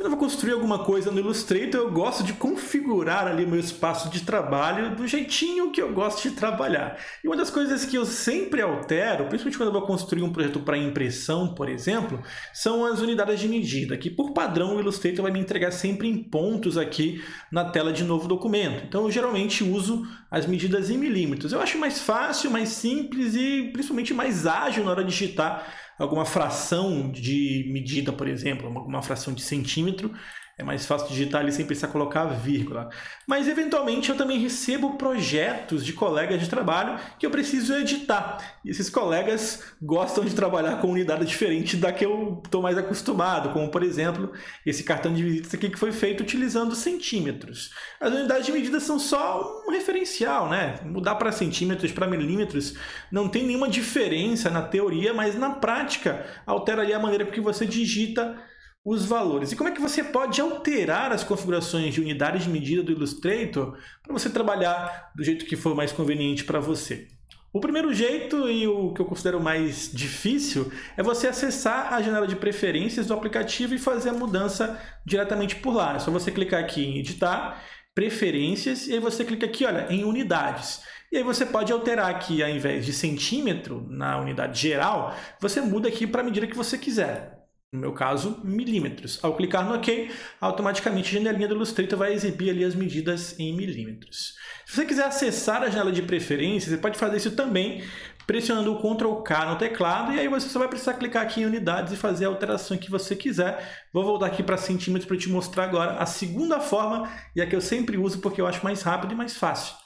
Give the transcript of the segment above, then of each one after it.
Quando eu vou construir alguma coisa no Illustrator, eu gosto de configurar ali meu espaço de trabalho do jeitinho que eu gosto de trabalhar. E uma das coisas que eu sempre altero, principalmente quando eu vou construir um projeto para impressão, por exemplo, são as unidades de medida, que por padrão o Illustrator vai me entregar sempre em pontos aqui na tela de novo documento. Então eu geralmente uso as medidas em milímetros. Eu acho mais fácil, mais simples e principalmente mais ágil na hora de digitar alguma fração de medida, por exemplo, alguma fração de centímetro, é mais fácil digitar ali sem precisar colocar vírgula. Mas, eventualmente, eu também recebo projetos de colegas de trabalho que eu preciso editar. E esses colegas gostam de trabalhar com unidade diferente da que eu estou mais acostumado, como, por exemplo, esse cartão de visitas aqui que foi feito utilizando centímetros. As unidades de medida são só um referencial, né? Mudar para centímetros, para milímetros, não tem nenhuma diferença na teoria, mas na prática alteraria a maneira que você digita os valores. E como é que você pode alterar as configurações de unidades de medida do Illustrator para você trabalhar do jeito que for mais conveniente para você? O primeiro jeito e o que eu considero mais difícil é você acessar a janela de preferências do aplicativo e fazer a mudança diretamente por lá. É só você clicar aqui em editar, preferências e aí você clica aqui, olha, em unidades. E aí você pode alterar aqui, ao invés de centímetro na unidade geral, você muda aqui para a medida que você quiser no meu caso, milímetros. Ao clicar no OK, automaticamente a janelinha do Illustrator vai exibir ali as medidas em milímetros. Se você quiser acessar a janela de preferências, você pode fazer isso também pressionando o Ctrl K no teclado e aí você só vai precisar clicar aqui em unidades e fazer a alteração que você quiser. Vou voltar aqui para centímetros para te mostrar agora a segunda forma e a que eu sempre uso porque eu acho mais rápido e mais fácil.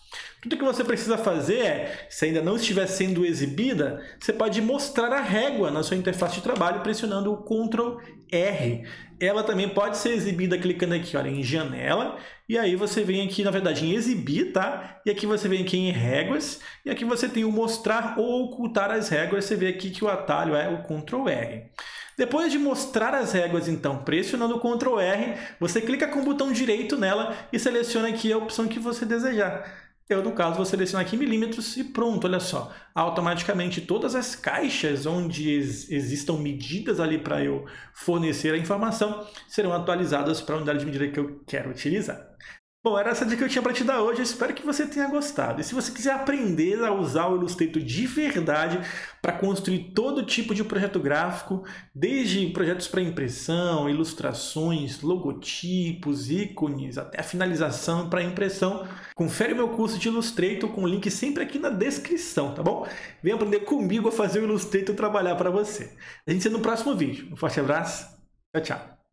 Tudo que você precisa fazer é, se ainda não estiver sendo exibida, você pode mostrar a régua na sua interface de trabalho pressionando o Ctrl R. Ela também pode ser exibida clicando aqui olha, em janela, e aí você vem aqui, na verdade, em exibir, tá? E aqui você vem aqui em réguas, e aqui você tem o mostrar ou ocultar as réguas, você vê aqui que o atalho é o Ctrl R. Depois de mostrar as réguas, então, pressionando o Ctrl R, você clica com o botão direito nela e seleciona aqui a opção que você desejar. Eu, no caso, vou selecionar aqui milímetros e pronto, olha só. Automaticamente todas as caixas onde existam medidas ali para eu fornecer a informação serão atualizadas para a unidade de medida que eu quero utilizar. Bom, era essa dica que eu tinha para te dar hoje. Eu espero que você tenha gostado. E se você quiser aprender a usar o Illustrator de verdade para construir todo tipo de projeto gráfico, desde projetos para impressão, ilustrações, logotipos, ícones, até a finalização para impressão, confere meu curso de Illustrator com o link sempre aqui na descrição, tá bom? Vem aprender comigo a fazer o Illustrator trabalhar para você. A gente se vê no próximo vídeo. Um forte abraço. Tchau, tchau.